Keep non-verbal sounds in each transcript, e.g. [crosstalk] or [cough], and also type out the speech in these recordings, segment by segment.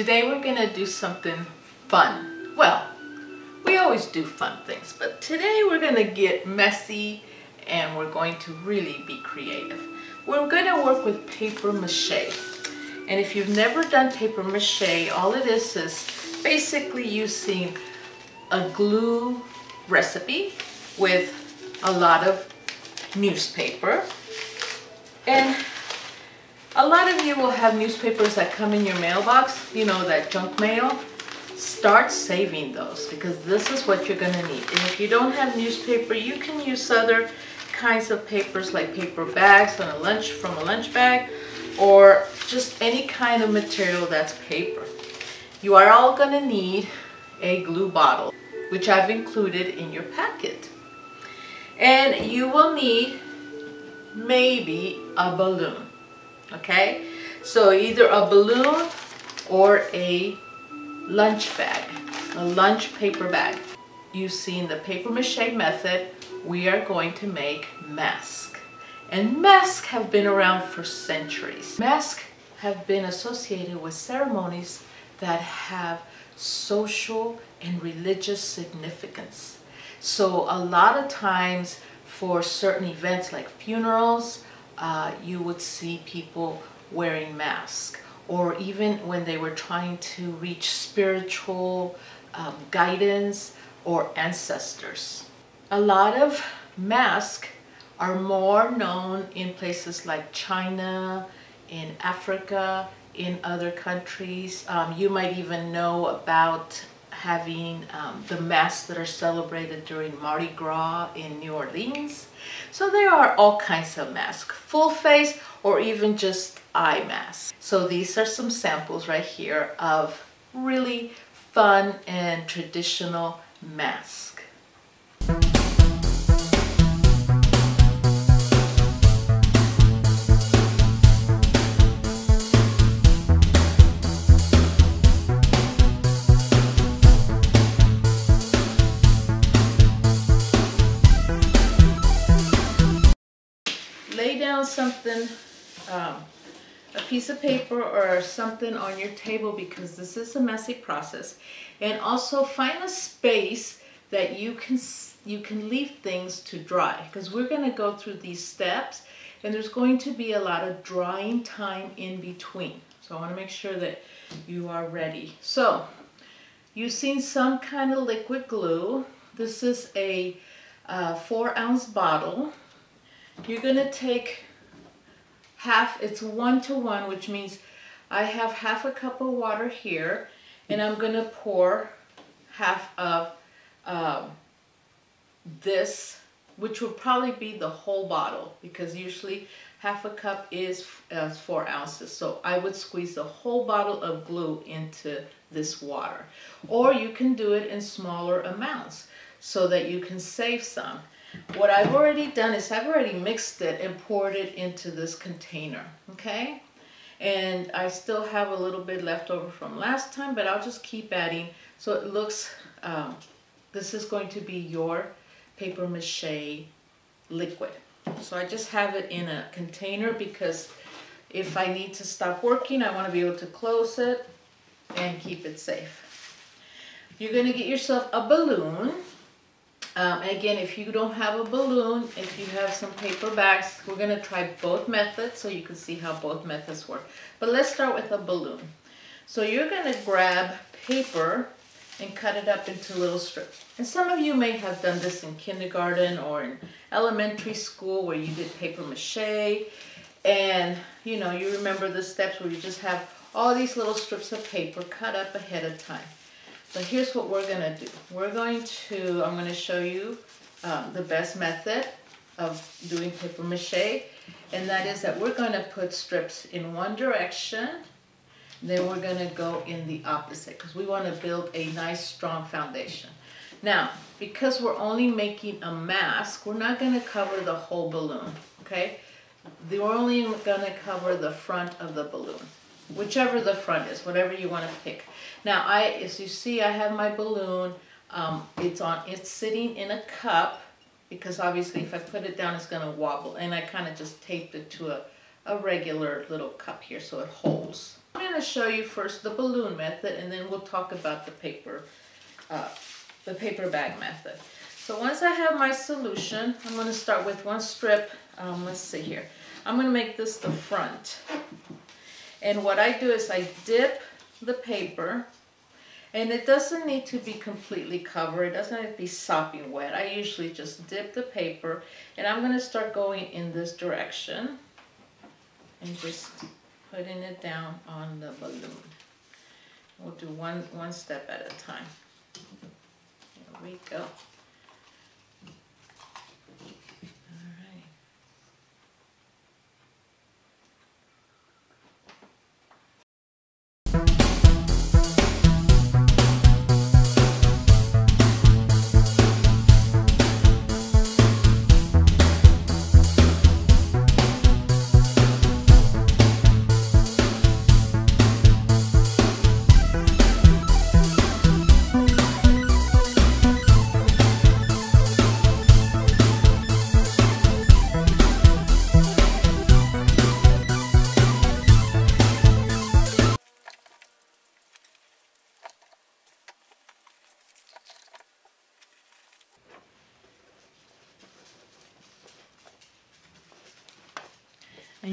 Today we're gonna do something fun. Well, we always do fun things, but today we're gonna get messy and we're going to really be creative. We're gonna work with paper mache. And if you've never done paper mache, all it is is basically using a glue recipe with a lot of newspaper. And a lot of you will have newspapers that come in your mailbox, you know, that junk mail. Start saving those because this is what you're gonna need. And if you don't have newspaper, you can use other kinds of papers like paper bags on a lunch from a lunch bag or just any kind of material that's paper. You are all gonna need a glue bottle, which I've included in your packet. And you will need maybe a balloon okay? So either a balloon or a lunch bag, a lunch paper bag. Using the paper mache method, we are going to make masks. And masks have been around for centuries. Masks have been associated with ceremonies that have social and religious significance. So a lot of times for certain events like funerals, uh, you would see people wearing masks or even when they were trying to reach spiritual um, guidance or ancestors. A lot of masks are more known in places like China, in Africa, in other countries. Um, you might even know about having um, the masks that are celebrated during Mardi Gras in New Orleans. So there are all kinds of masks, full face or even just eye masks. So these are some samples right here of really fun and traditional masks. Something, um, a piece of paper or something on your table because this is a messy process. And also find a space that you can you can leave things to dry because we're going to go through these steps and there's going to be a lot of drying time in between. So I want to make sure that you are ready. So using some kind of liquid glue, this is a uh, four ounce bottle you're going to take half, it's one to one, which means I have half a cup of water here, and I'm going to pour half of um, this, which will probably be the whole bottle, because usually half a cup is uh, four ounces. So I would squeeze the whole bottle of glue into this water. Or you can do it in smaller amounts so that you can save some. What I've already done is I've already mixed it and poured it into this container, okay? And I still have a little bit left over from last time, but I'll just keep adding. So it looks, um, this is going to be your paper mache liquid. So I just have it in a container because if I need to stop working, I want to be able to close it and keep it safe. You're going to get yourself a balloon um, again, if you don't have a balloon, if you have some paper bags, we're going to try both methods so you can see how both methods work. But let's start with a balloon. So you're going to grab paper and cut it up into little strips. And some of you may have done this in kindergarten or in elementary school where you did paper mache. And, you know, you remember the steps where you just have all these little strips of paper cut up ahead of time. But here's what we're going to do. We're going to, I'm going to show you um, the best method of doing paper mache. And that is that we're going to put strips in one direction. Then we're going to go in the opposite because we want to build a nice strong foundation. Now, because we're only making a mask, we're not going to cover the whole balloon, okay? We're only going to cover the front of the balloon whichever the front is, whatever you want to pick. Now, I, as you see, I have my balloon. Um, it's on. It's sitting in a cup because obviously if I put it down, it's going to wobble. And I kind of just taped it to a, a regular little cup here so it holds. I'm going to show you first the balloon method and then we'll talk about the paper, uh, the paper bag method. So once I have my solution, I'm going to start with one strip. Um, let's see here. I'm going to make this the front. And what I do is I dip the paper and it doesn't need to be completely covered. It doesn't have to be sopping wet. I usually just dip the paper and I'm going to start going in this direction and just putting it down on the balloon. We'll do one, one step at a time. There we go.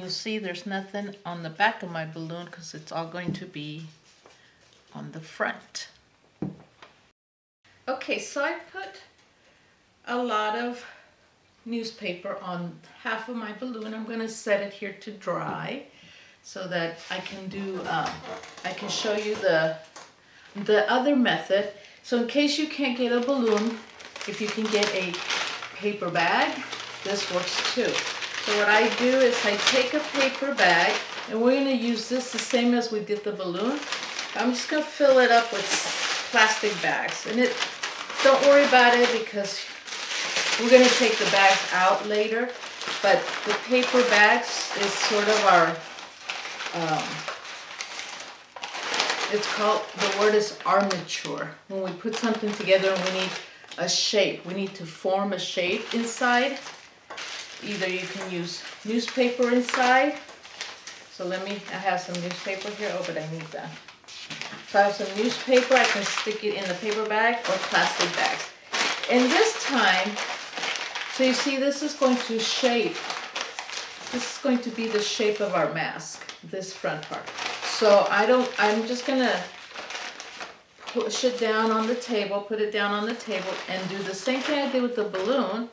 You'll see there's nothing on the back of my balloon because it's all going to be on the front. Okay, so I put a lot of newspaper on half of my balloon. I'm going to set it here to dry so that I can do, uh, I can show you the, the other method. So in case you can't get a balloon, if you can get a paper bag, this works too. So what I do is I take a paper bag, and we're gonna use this the same as we did the balloon. I'm just gonna fill it up with plastic bags. And it, don't worry about it because we're gonna take the bags out later. But the paper bags is sort of our, um, it's called, the word is armature. When we put something together and we need a shape, we need to form a shape inside either you can use newspaper inside. So let me, I have some newspaper here. Oh, but I need that. So I have some newspaper. I can stick it in the paper bag or plastic bags. And this time, so you see this is going to shape, this is going to be the shape of our mask, this front part. So I don't, I'm just gonna push it down on the table, put it down on the table and do the same thing I did with the balloon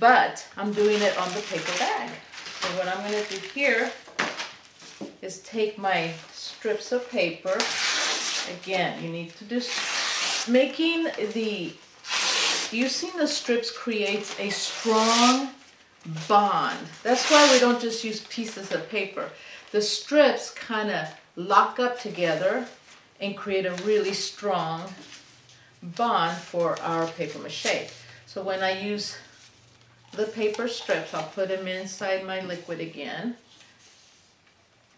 but I'm doing it on the paper bag. So what I'm going to do here is take my strips of paper. Again, you need to do, making the, using the strips creates a strong bond. That's why we don't just use pieces of paper. The strips kind of lock up together and create a really strong bond for our paper mache. So when I use the paper strips. I'll put them inside my liquid again.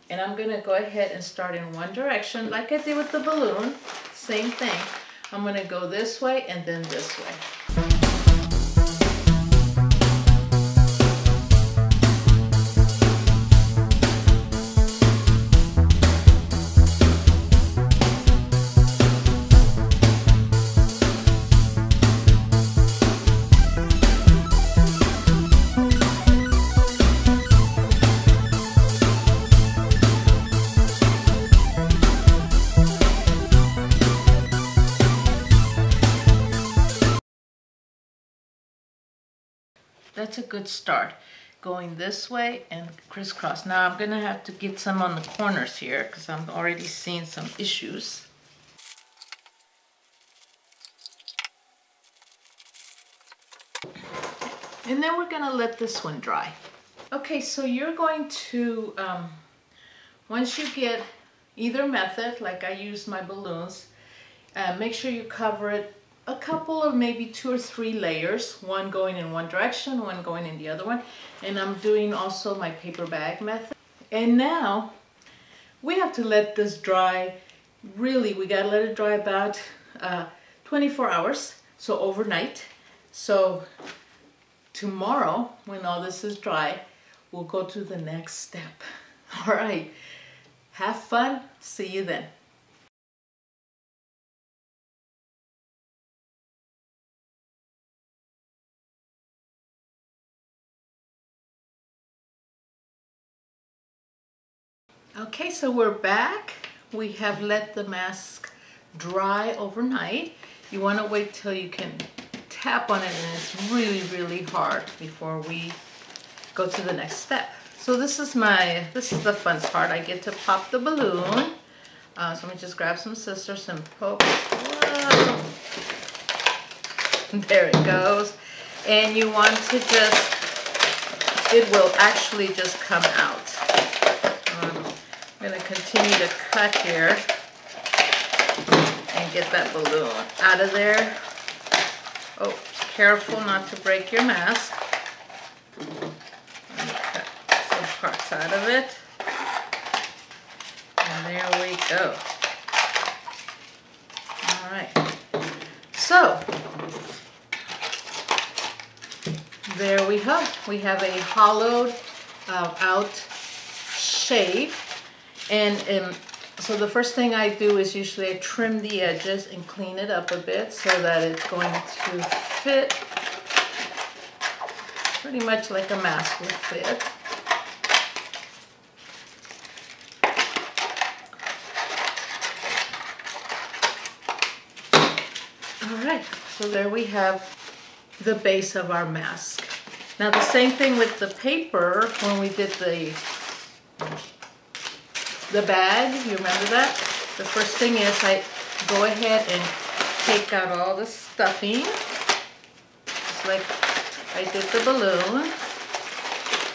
And I'm going to go ahead and start in one direction like I did with the balloon. Same thing. I'm going to go this way and then this way. That's a good start. Going this way and crisscross. Now I'm gonna have to get some on the corners here because I'm already seeing some issues. And then we're gonna let this one dry. Okay, so you're going to, um, once you get either method, like I use my balloons, uh, make sure you cover it a couple of maybe two or three layers, one going in one direction, one going in the other one. And I'm doing also my paper bag method. And now we have to let this dry. Really, we gotta let it dry about uh, 24 hours, so overnight. So tomorrow, when all this is dry, we'll go to the next step. [laughs] All right, have fun. See you then. Okay, so we're back. We have let the mask dry overnight. You want to wait till you can tap on it and it's really, really hard before we go to the next step. So this is my, this is the fun part. I get to pop the balloon. Uh, so let me just grab some scissors and poke. Whoa. [laughs] There it goes. And you want to just, it will actually just come out. Going to continue to cut here and get that balloon out of there. Oh, careful not to break your mask. cut some parts out of it. And there we go. All right. So, there we go. We have a hollowed uh, out shape and um, so the first thing I do is usually I trim the edges and clean it up a bit so that it's going to fit pretty much like a mask would fit. All right, so there we have the base of our mask. Now the same thing with the paper when we did the the bag, you remember that? The first thing is I go ahead and take out all the stuffing, just like I did the balloon.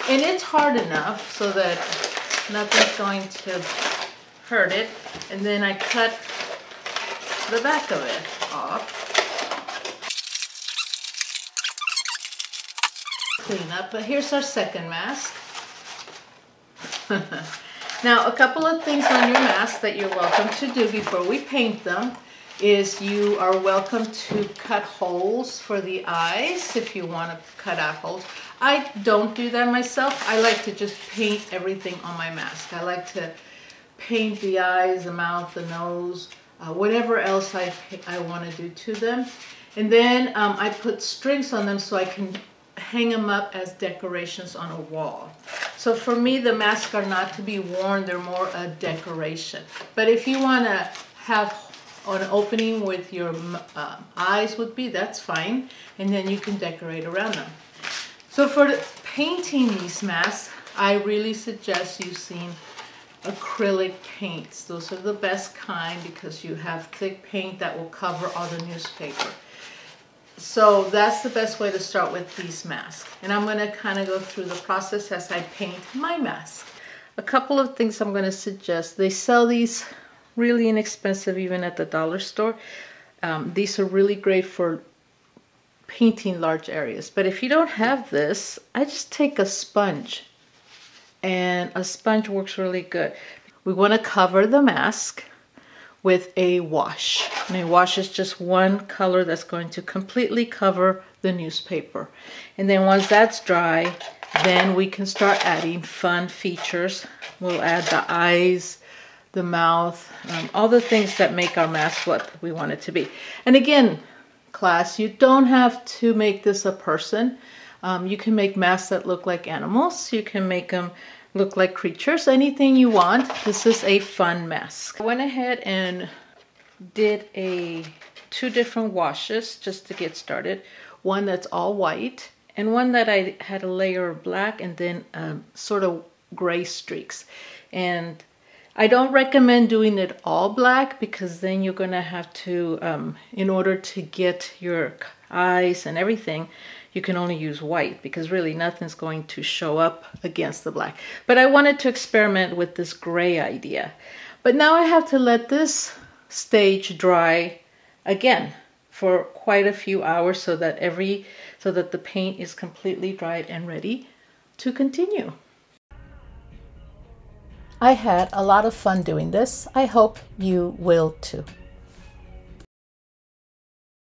And it's hard enough so that nothing's going to hurt it. And then I cut the back of it off. Clean up, but here's our second mask. [laughs] Now, a couple of things on your mask that you're welcome to do before we paint them is you are welcome to cut holes for the eyes if you want to cut out holes. I don't do that myself. I like to just paint everything on my mask. I like to paint the eyes, the mouth, the nose, uh, whatever else I, I want to do to them. And then um, I put strings on them so I can hang them up as decorations on a wall. So for me, the masks are not to be worn, they're more a decoration. But if you want to have an opening with your uh, eyes would be, that's fine. And then you can decorate around them. So for painting these masks, I really suggest using acrylic paints. Those are the best kind because you have thick paint that will cover all the newspaper. So that's the best way to start with these masks. And I'm gonna kind of go through the process as I paint my mask. A couple of things I'm gonna suggest. They sell these really inexpensive even at the dollar store. Um, these are really great for painting large areas. But if you don't have this, I just take a sponge and a sponge works really good. We want to cover the mask with a wash. And a wash is just one color that's going to completely cover the newspaper. And then once that's dry, then we can start adding fun features. We'll add the eyes, the mouth, um, all the things that make our mask what we want it to be. And again, class, you don't have to make this a person. Um, you can make masks that look like animals. You can make them look like creatures, anything you want. This is a fun mask. I went ahead and did a two different washes just to get started. One that's all white and one that I had a layer of black and then um, sort of gray streaks. And I don't recommend doing it all black because then you're going to have to, um, in order to get your eyes and everything, you can only use white because really nothing's going to show up against the black. But I wanted to experiment with this gray idea. But now I have to let this stage dry again for quite a few hours so that every so that the paint is completely dried and ready to continue. I had a lot of fun doing this. I hope you will too.